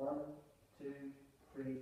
One, two, three,